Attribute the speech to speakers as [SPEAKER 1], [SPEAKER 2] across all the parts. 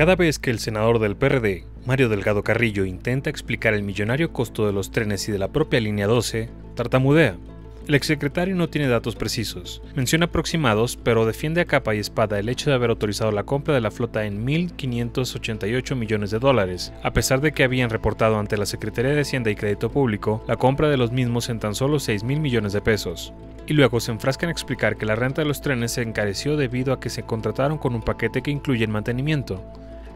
[SPEAKER 1] Cada vez que el senador del PRD, Mario Delgado Carrillo, intenta explicar el millonario costo de los trenes y de la propia línea 12, tartamudea. El exsecretario no tiene datos precisos, menciona aproximados, pero defiende a capa y espada el hecho de haber autorizado la compra de la flota en 1.588 millones de dólares, a pesar de que habían reportado ante la Secretaría de Hacienda y Crédito Público la compra de los mismos en tan solo 6 mil millones de pesos y luego se enfrasca en explicar que la renta de los trenes se encareció debido a que se contrataron con un paquete que incluye el mantenimiento.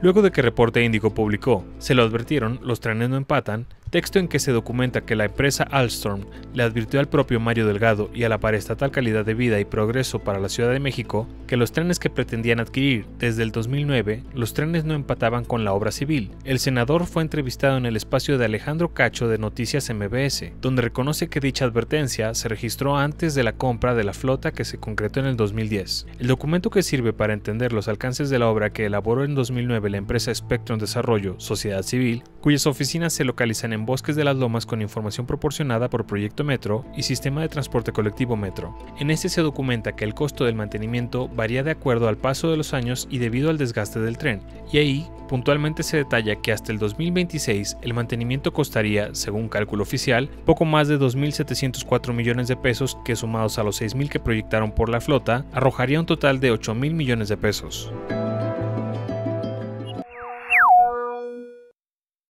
[SPEAKER 1] Luego de que Reporte Índigo publicó, se lo advirtieron, los trenes no empatan, texto en que se documenta que la empresa Alstom le advirtió al propio Mario Delgado y a la paraestatal Calidad de Vida y Progreso para la Ciudad de México que los trenes que pretendían adquirir desde el 2009, los trenes no empataban con la obra civil. El senador fue entrevistado en el espacio de Alejandro Cacho de Noticias MBS, donde reconoce que dicha advertencia se registró antes de la compra de la flota que se concretó en el 2010. El documento que sirve para entender los alcances de la obra que elaboró en 2009 la empresa Spectrum Desarrollo, Sociedad Civil, cuyas oficinas se localizan en Bosques de las Lomas con información proporcionada por Proyecto Metro y Sistema de Transporte Colectivo Metro. En este se documenta que el costo del mantenimiento varía de acuerdo al paso de los años y debido al desgaste del tren, y ahí puntualmente se detalla que hasta el 2026 el mantenimiento costaría, según cálculo oficial, poco más de 2.704 millones de pesos que sumados a los 6.000 que proyectaron por la flota, arrojaría un total de 8.000 millones de pesos.